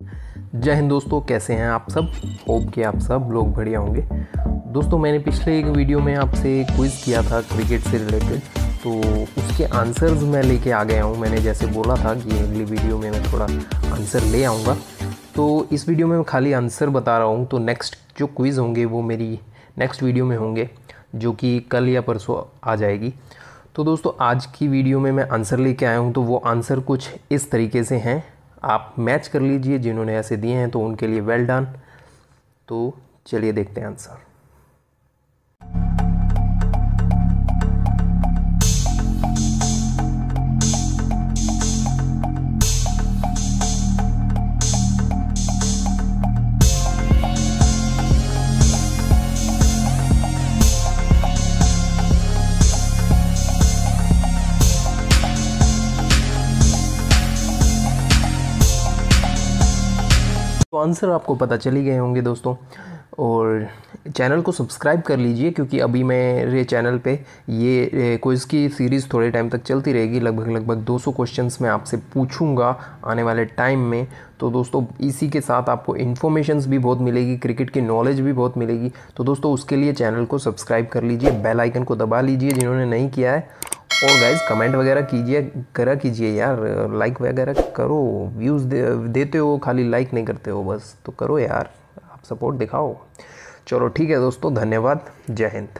जय हिंद दोस्तों, कैसे हैं आप सब? होप कि आप सब लोग बढ़िया होंगे। दोस्तों, मैंने पिछले एक वीडियो में आपसे क्विज़ किया था क्रिकेट से रिलेटेड तो उसके आंसर्स मैं लेके आ गया हूँ। मैंने जैसे बोला था कि अगली वीडियो में मैं थोड़ा आंसर ले आऊँगा। तो इस वीडियो में मैं खाली आंसर बता रहा हूँ। तो नेक्स्ट जो क्विज़ होंगे, वो मेरी नेक्स्ट वीडियो में होंगे, जो कि कल या परसों आ जाएगी। तो दोस्तों, आज की वीडियो में मैं आंसर लेके आया हूँ। तो वो आंसर कुछ इस तरीके से हैं। आप मैच कर लीजिए, जिन्होंने ऐसे दिए हैं तो उनके लिए वेल डन तो चलिए देखते हैं आंसर तो आंसर आपको पता चली गए होंगे दोस्तों। और चैनल को सब्सक्राइब कर लीजिए, क्योंकि अभी मेरे चैनल पे ये क्विज़ की सीरीज़ थोड़े टाइम तक चलती रहेगी। लगभग लगभग 200 क्वेश्चंस मैं आपसे पूछूँगा आने वाले टाइम में। तो दोस्तों, इसी के साथ आपको इन्फॉर्मेशंस भी बहुत मिलेगी, क्रिकेट की नॉलेज भी बहुत मिलेगी। तो दोस्तों, उसके लिए चैनल को सब्सक्राइब कर लीजिए, बेल आइकन को दबा लीजिए जिन्होंने नहीं किया है। और गाइज़ कमेंट वगैरह कीजिए करा कीजिए यार। लाइक वगैरह करो व्यूज़ दे, देते हो खाली लाइक नहीं करते हो बस। तो करो यार आप सपोर्ट दिखाओ। चलो ठीक है दोस्तों धन्यवाद। जय हिंद।